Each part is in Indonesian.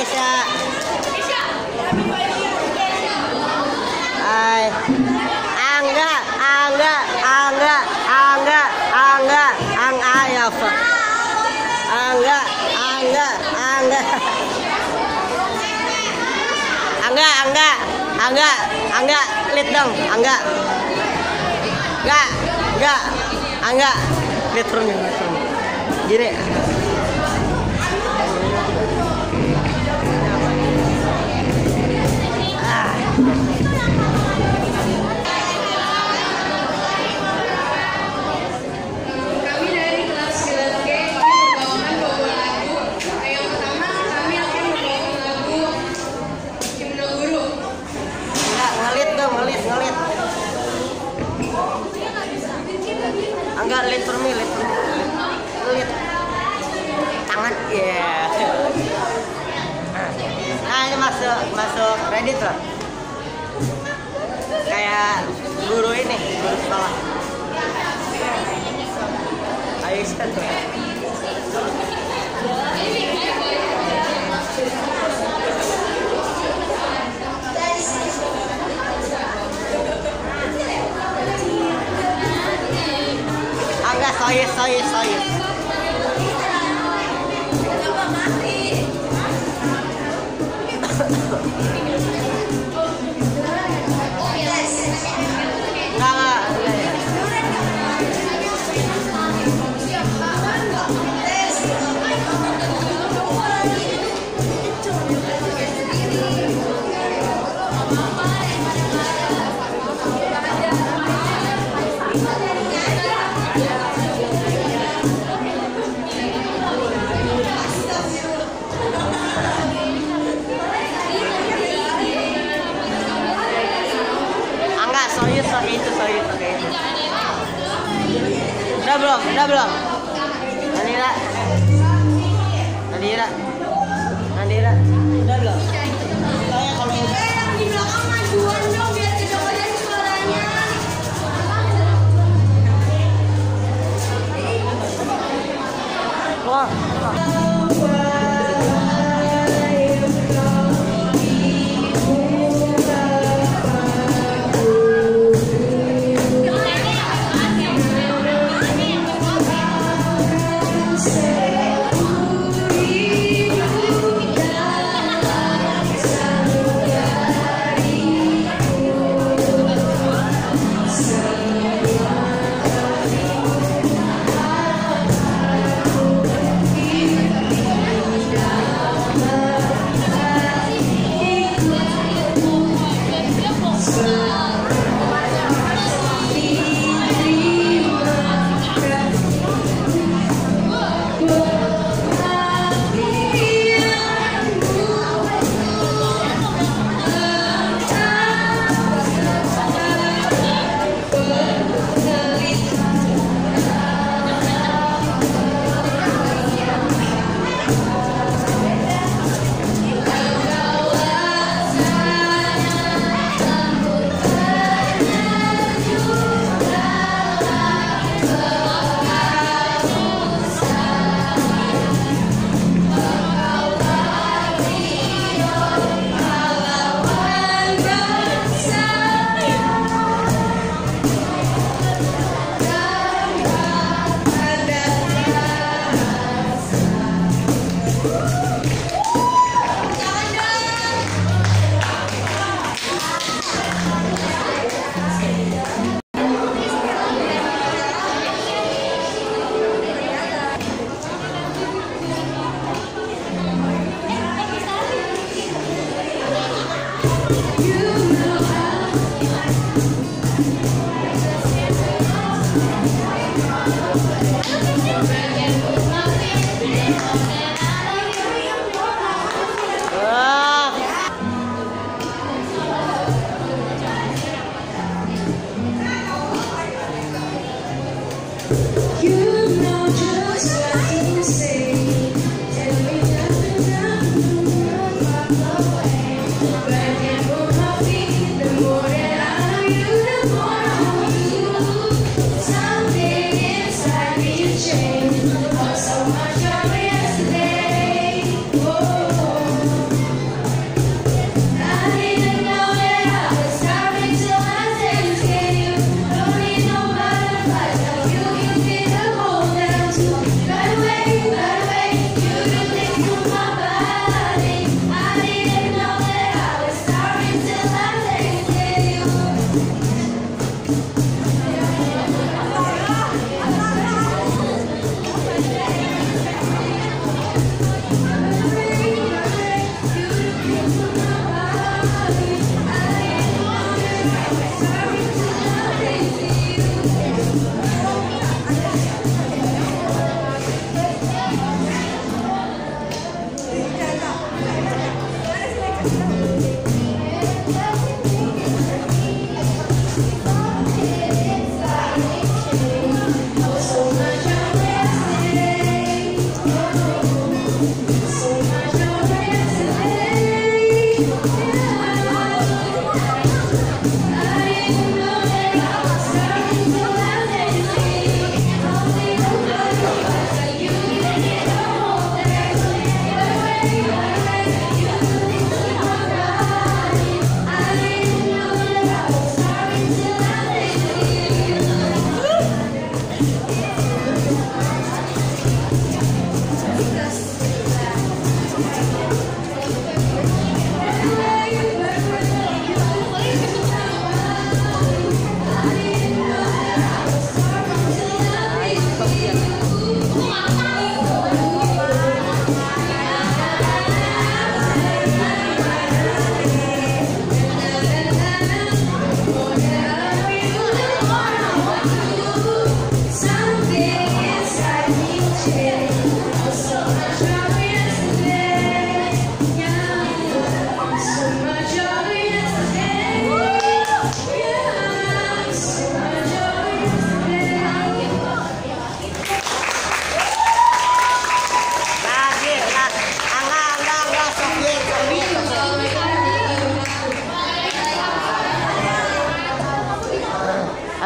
Kisha. Hai. Angga, Angga, Angga, Angga, Angga, Ang Ayaf. Angga, Angga, Angga. Angga, Angga, Angga, Angga, lihat dong, Angga. Enggak, enggak, Angga, lihat from me. Gini. Enggak, lihat from me, lihat from me. Ngelit. Tangan, ya. Nah, ini masuk, masuk kredit loh. Kayak guru ini, guru Angga, soyis, soyis, soyis. Enggak, Soyis, soyis itu, oke. Udah belum? Udah belum? Nadira. Nadira. Nadira.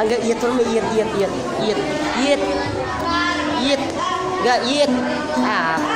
Angga from me iet iet iet iet iet iet. Enggak iet. Ah.